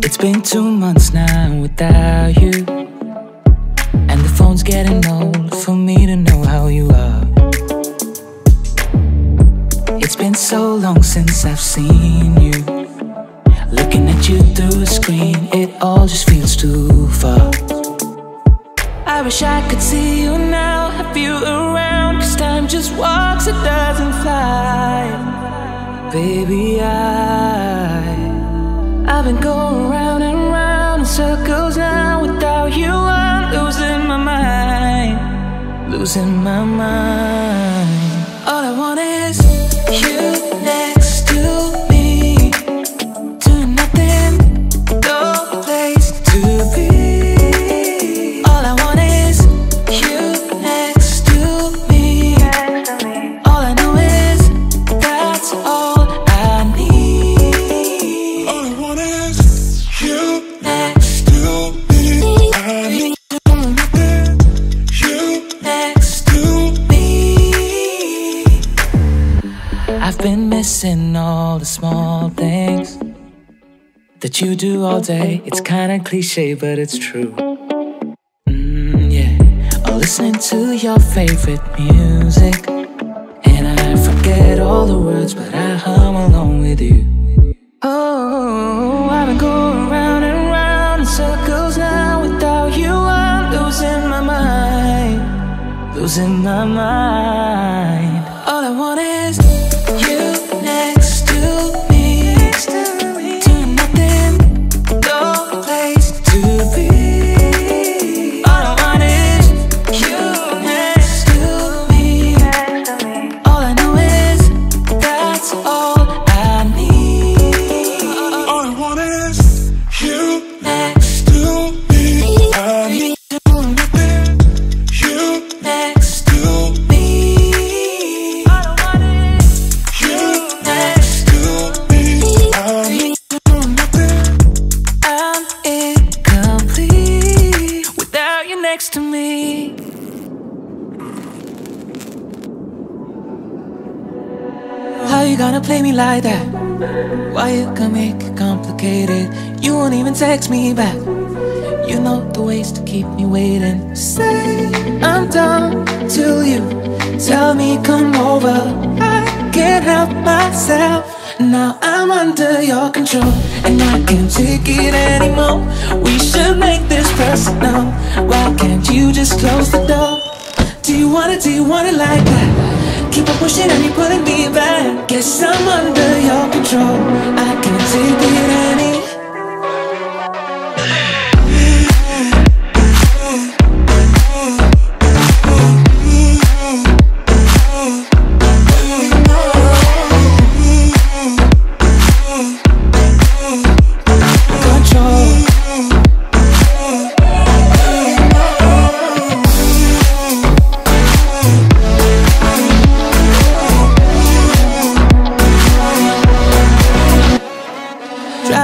It's been two months now without you. And the phone's getting old for me to know how you are. It's been so long since I've seen you. Looking at you through a screen, it all just feels too far. I wish I could see you now, have you around. Cause time just walks, it doesn't fly. Baby, I. I've been going round and round in circles now. Without you, I'm losing my mind. Losing my mind. Missing all the small things that you do all day. It's kinda cliche, but it's true. Mm, yeah. Or listening to your favorite music. And I forget all the words, but I hum along with you. Oh, I've been going round and round in circles now. Without you, I'm losing my mind. Losing my mind. You gonna play me like that? Why you gonna make it complicated? You won't even text me back. You know the ways to keep me waiting. Say I'm done till you tell me come over. I can't help myself. Now I'm under your control and I can't take it anymore. We should make this personal. Why can't you just close the door? Do you want it? Do you want it like that? Keep on pushing and you're pulling me back. Guess I'm under your control. I can't take it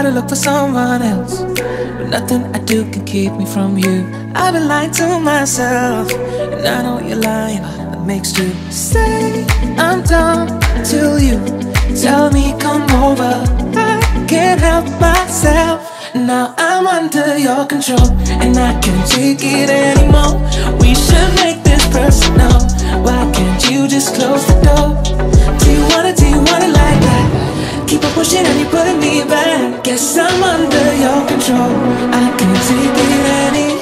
to look for someone else, but nothing I do can keep me from you. I've been lying to myself, and I know you're lying. That makes you say I'm done till you tell me come over. I can't help myself. Now I'm under your control, and I can't take it anymore. We should make this personal. Why can't you just close the door? Do you want Keep on pushing and you're me back. Guess I'm under your control. I can't take it anymore.